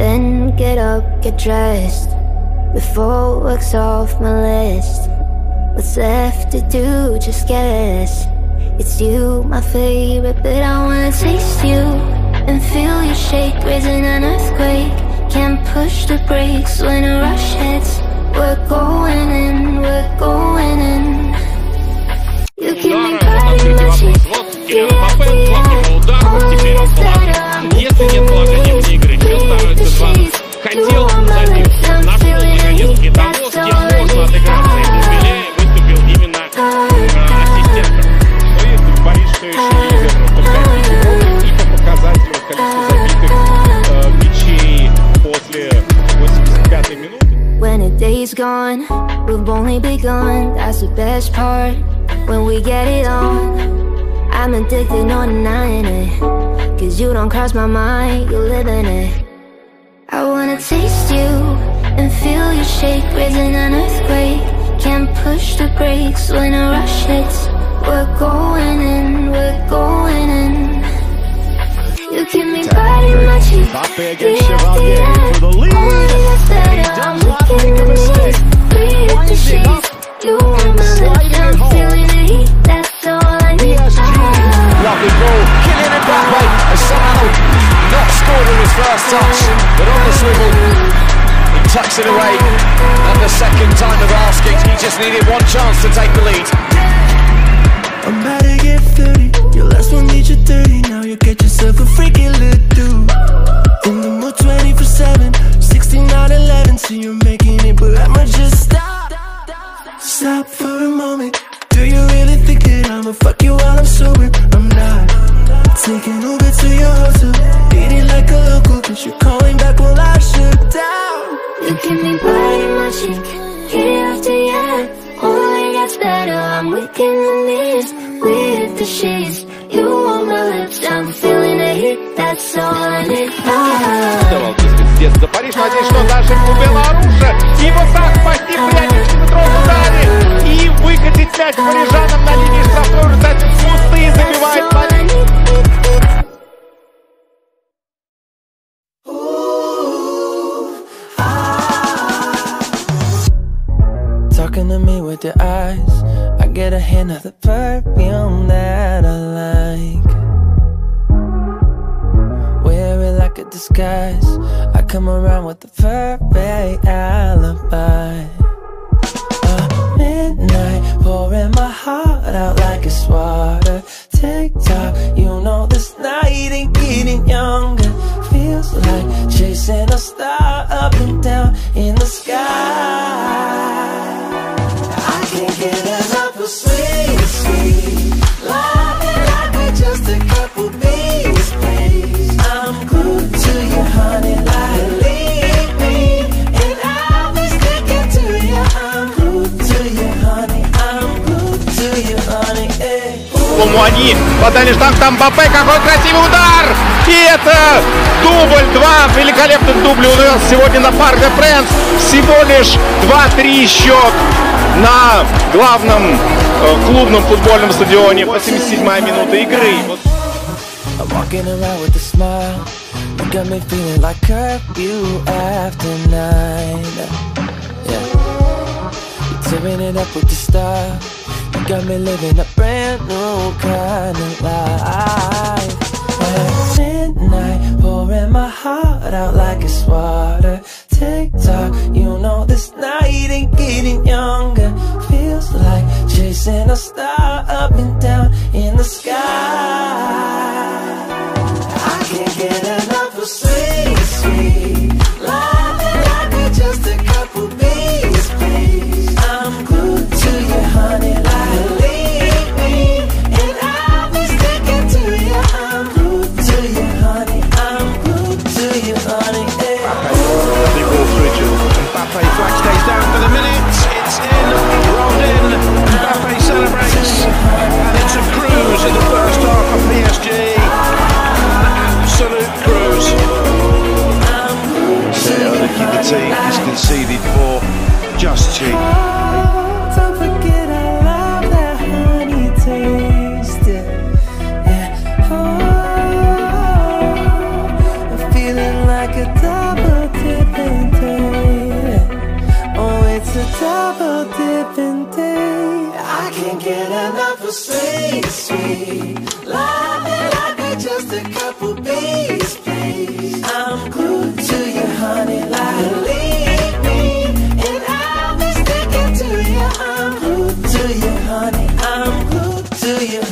Then get up, get dressed. Before work's off my list. What's left to do, just guess. It's you, my favorite But I wanna taste you And feel you shake, raising an earthquake Can't push the brakes. When a rush hits We're going in, we're going in. You keep me biting my cheek Get out the Day's gone, we've only begun. That's the best part. When we get it on, I'm addicted, no denying it. Eh? Cause you don't cross my mind, you live in it. I wanna taste you and feel you shake, raising an earthquake. Can't push the brakes when a rush hits. We're going in, we're going in. You keep me biting my cheek. Mbappe against Get out the Chevalier for the lead. You my I'm. That's all I need. Not second time of asking, he just needed one chance to take the lead. I'm about to get 30. Your last one made you 30. Now you get yourself a freaking little dude. Get off the end. Only gets better. I'm weak in the knees. We hit the sheets. You on my lips. I'm feeling the heat. That's all I need. Ah. С детства Париж. Надеюсь, что даже у Беларуша. И вот так спасти при 11-метровом ударе. И выкатить мяч парижанам disguise. I come around with the perfect alibi. Uh, midnight, pouring my heart out like it's water. Tick tock, you know this night ain't getting younger. Feels like chasing a star up Ломуани подали штанг там Мбаппе, какой красивый удар! И это дубль, два великолепных дубля у нас сегодня на Парк де Пренс. Всего лишь 2-3 счет на главном э, клубном футбольном стадионе. 87-я минута игры. Got me feeling like curfew after nine. Yeah. Tearing it up with the style. Got me living a brand new kind of life. At midnight, pouring my heart out like it's water. Tick tock, you know this night ain't getting younger. Feels like chasing a star up and down in the sky.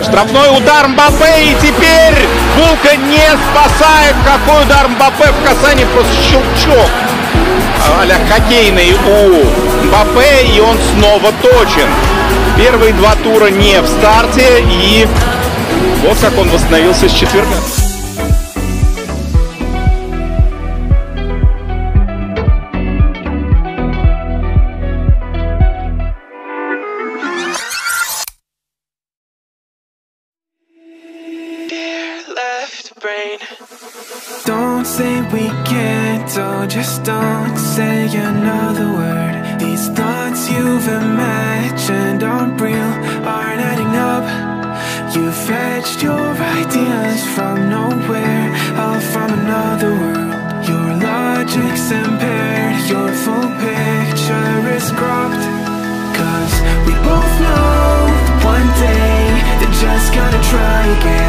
Штрафной удар Мбаппе, и теперь Булка не спасает. Какой удар Мбаппе в касании, просто щелчок а-ля хоккейный у Мбаппе, и он снова точен. Первые два тура не в старте, и вот как он восстановился с четверга. Don't say we can't, oh, just don't say another word. You've imagined aren't real, aren't adding up. You fetched your ideas from nowhere, all from another world. Your logic's impaired, your full picture is cropped. Cause we both know one day they're just gonna try again.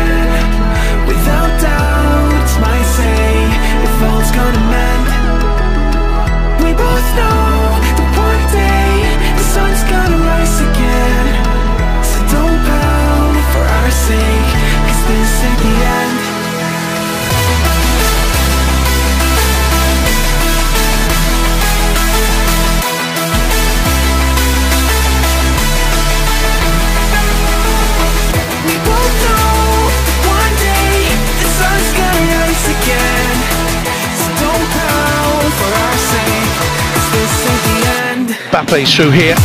Mbappe's through here.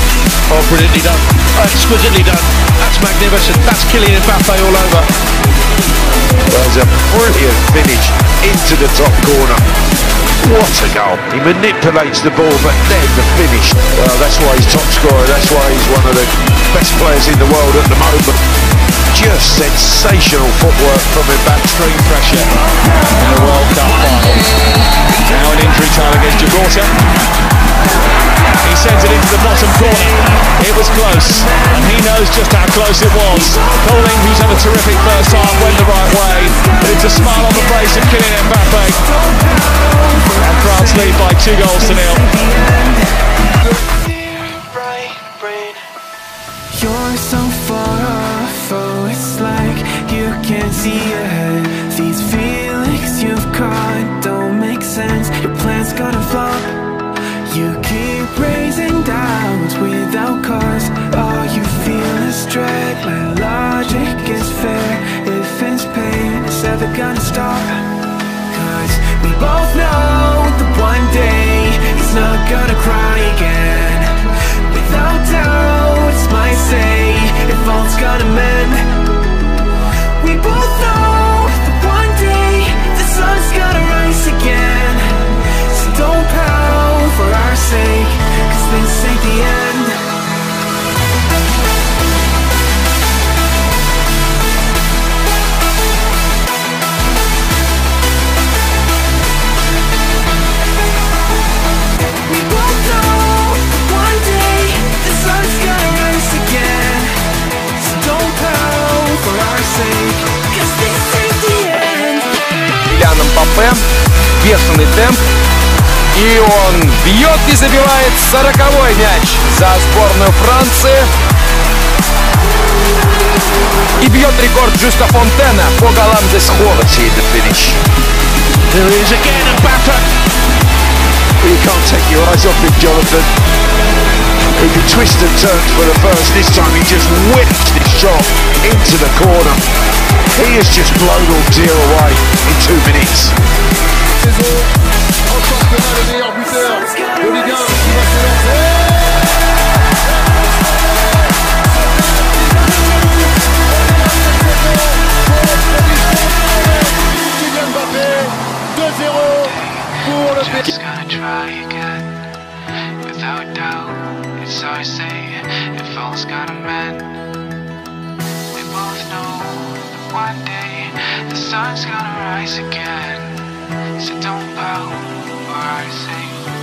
Oh, brilliantly done. Exquisitely done. That's magnificent. That's Kylian Mbappe all over. There's a brilliant finish into the top corner. What a goal. He manipulates the ball, but then the finish. Well, that's why he's top scorer. That's why he's one of the best players in the world at the moment. Just sensational footwork from Mbappe. Extreme pressure in the World Cup final. Now an injury time against Gibraltar. Just how close it was. Pauling, who's had a terrific first half, went the right way, but it's a smile on the face of Kylian Mbappe. And France lead by two goals to nil. You're so far off, oh, it's like you can't see ahead. These feelings you've caught don't make sense. Your plan's gonna flop. You keep raising doubts without cause. Dread. My logic is fair. If it's pain, it's ever gonna stop. Cause we both know that one day he's not gonna cry again. Without doubt, it's my say if all's gonna темп. И он бьет и забивает 40 мяч за сборную Франции. И бьет рекорд Джуста Фонтена по голам здесь Quality in the finish. There he is again, Mbappe. You can't take your eyes off him, Jonathan. He could twist and turn for the first. This time he just whipped his shot into the corner. He has just blown Auxerre away in two minutes. It's I say if all's gonna mend. We both know that one day the sun's gonna rise again. So don't pout for our sake.